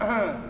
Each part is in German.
嗯。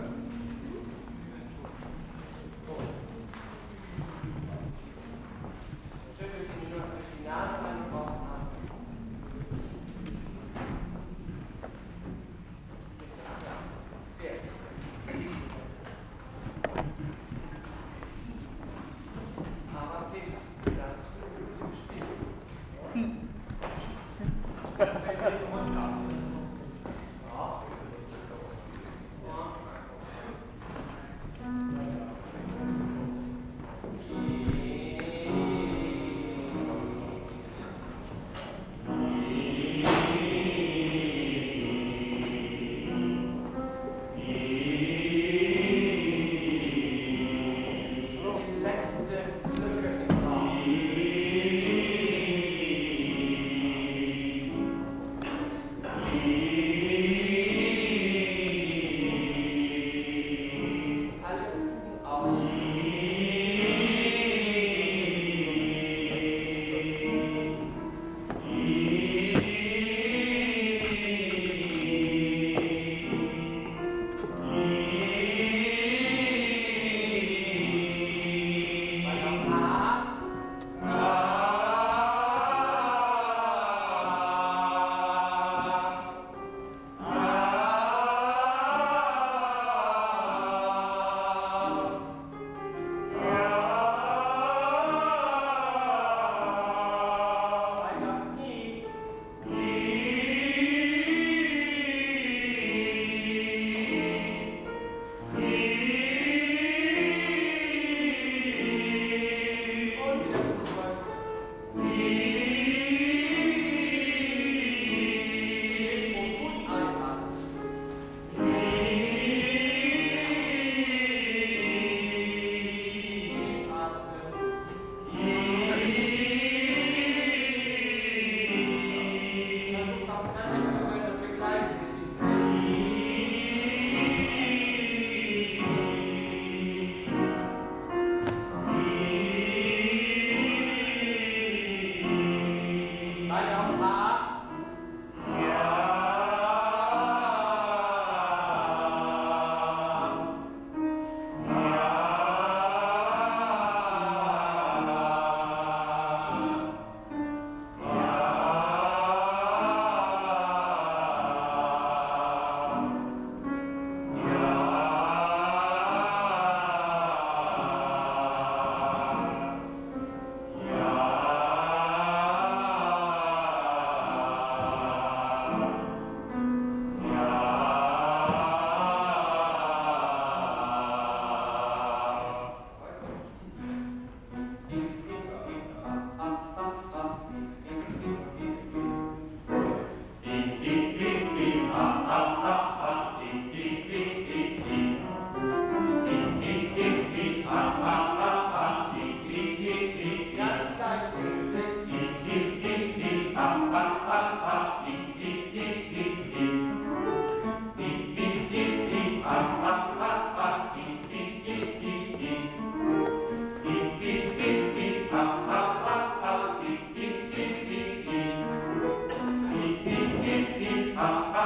啊啊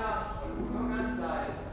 Jahr, ganz leicht.